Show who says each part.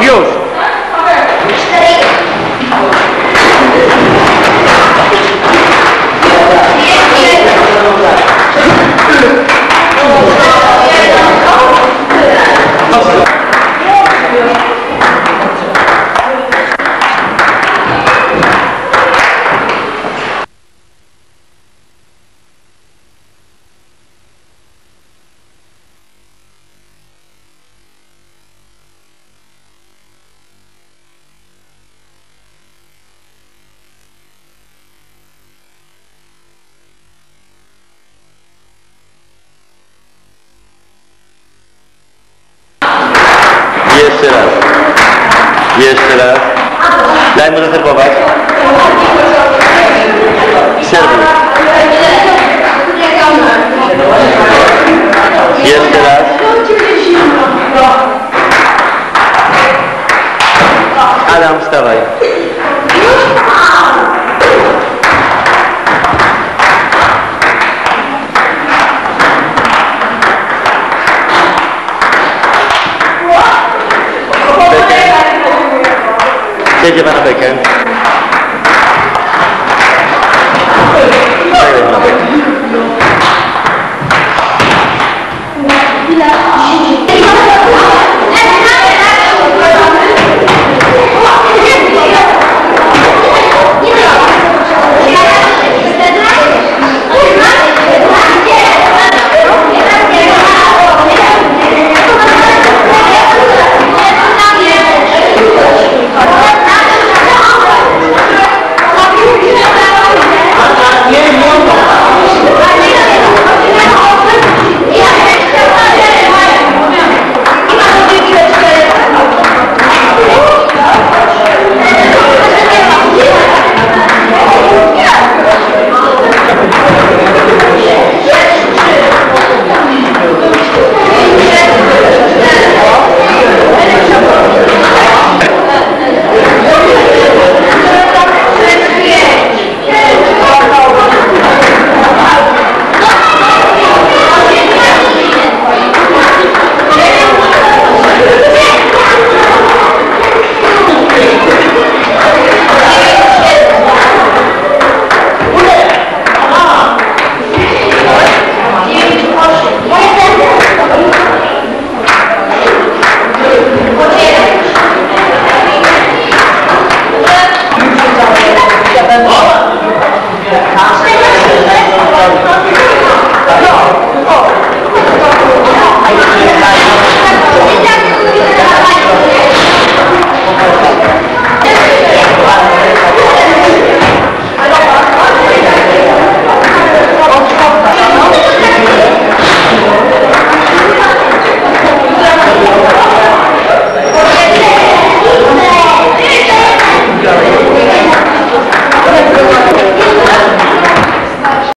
Speaker 1: Dios. Jeszcze raz. Daj mu zaserwować. Serwuj. Jeszcze raz. Adam, wstawaj. big amount they can. Big amount they
Speaker 2: can.